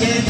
Yeah.